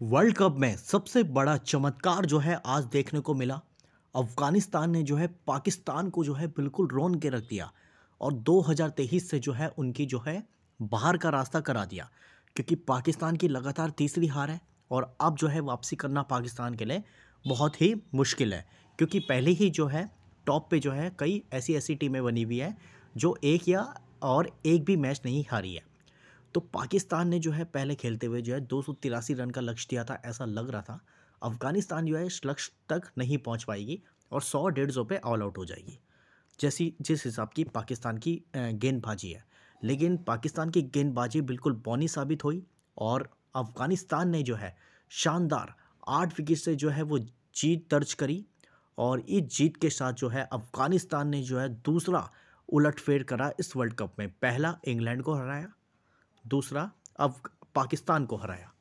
World cup में सबसे बड़ा चमत्कार जो है आज देखने को मिला। अफ़गानिस्तान ने जो है पाकिस्तान को जो है बिल्कुल रोन के रख दिया और 2023 से जो है उनकी जो है बाहर का रास्ता करा दिया, क्योंकि पाकिस्तान की लगातार तीसरी हार है और अब जो है वापसी करना पाकिस्तान के लिए बहुत ही मुश्किल है, क्योंकि पहले ही जो है टॉप पे जो है कई ऐसी ऐसी टीमें बनी हुई है जो एक या और एक भी मैच नहीं हारी है। तो पाकिस्तान ने जो है पहले खेलते हुए जो है दो सौ तिरासी रन का लक्ष्य दिया था, ऐसा लग रहा था। अफ़गानिस्तान जो है इस लक्ष्य तक नहीं पहुँच पाएगी और सौ डेढ़ सौ पे ऑल आउट हो जाएगी। जैसी, जिस हिसाब की पाकिस्तान की गेंदबाजी है। लेकिन पाकिस्तान की गेंदबाजी बिल्कुल बौनी साबित हुई और अफ़गानिस्तान ने जो है शानदार आठ विकेट से जो है वो जीत दर्ज करी और इस जीत के साथ जो है अफ़गानिस्तान ने जो है दूसरा उलटफेर करा इस वर्ल्ड कप में। पहला इंग्लैंड को हराया। दूसरा अब पाकिस्तान को हराया।